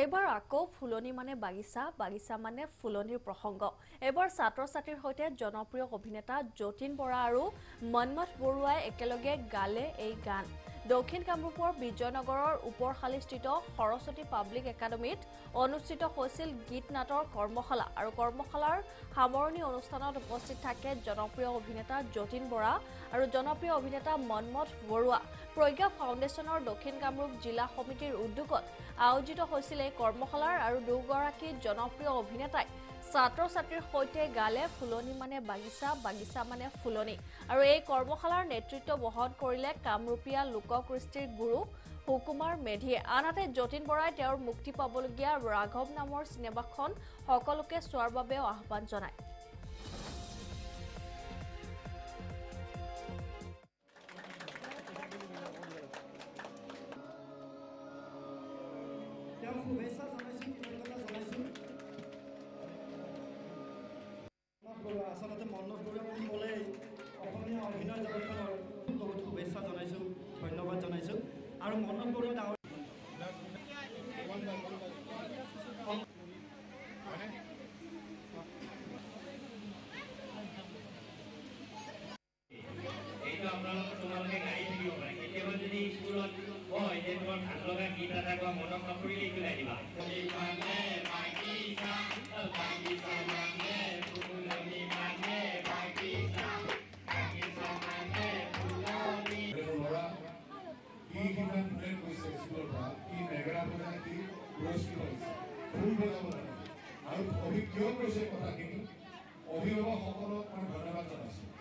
এইবাৰ আকৌ ফুলনি মানে বাগিচা বাগিচা মানে ফুলনিৰ প্ৰসংগ। এইবাৰ ছাত্ৰ ছাত্ৰীৰ সৈতে জনপ্ৰিয় অভিনেতা যতীন বৰা আৰু মন্মথ বৰুৱাই একেলগে গালে এই গান। দক্ষিণ কামৰূপৰ বিজয়নগৰৰ ওপৰশালীস্থিত সৰস্বতী পাব্লিক একাডেমীত অনুষ্ঠিত হৈছিল গীত নাটৰ কৰ্মশালা আৰু কৰ্মশালাৰ সামৰণি অনুষ্ঠানত উপস্থিত থাকে জনপ্ৰিয় অভিনেতা যতীন বৰা আৰু জনপ্ৰিয় অভিনেতা মন্মথ বৰুৱা। প্ৰজ্ঞা ফাউণ্ডেশ্যনৰ দক্ষিণ কামৰূপ জিলা সমিতিৰ উদ্যোগত আয়োজিত হৈছিল এই কৰ্মশালাৰ আৰু দুগৰাকী জনপ্ৰিয় অভিনেতাই ছাত্ৰ ছাত্ৰীৰ সৈতে গালে ফুলনি মানে বাগিচা বাগিচা মানে ফুলনি। আৰু এই কৰ্মশালাৰ নেতৃত্ব বহন কৰিলে কামৰূপীয়া লোককৃষ্টিৰ গুৰু সুকুমাৰ মেধিয়ে। আনহাতে যতীন বৰাই তেওঁৰ মুক্তি পাবলগীয়া ৰাঘৱ নামৰ চিনেমাখন সকলোকে চোৱাৰ বাবেও আহ্বান জনায়। তেওঁক শুভেচ্ছা বৰুৱা আচলতে মন্নথ বৰুৱা বুলি ক'লেই অসমীয়া অভিনয় জগতখনৰ বহুত শুভেচ্ছা জনাইছোঁ ধন্যবাদ জনাইছোঁ। আৰু মন্নথ বৰুৱা ডাঙৰ এইটো আপোনালোকে তোমালোকে গাই থাকিব পাৰে। কেতিয়াবা যদি স্কুলত কয় যে তোমাৰ ভাল লগা গীত এটা কোৱা মনত নপৰিলে এইটো গাই দিবা কি পুৰস্কৃত হৈছে ফুল বজাব লাগে আৰু অভি কিয় কৈছে কথাখিনি অভিভাৱকসকলক মই ধন্যবাদ জনাইছোঁ।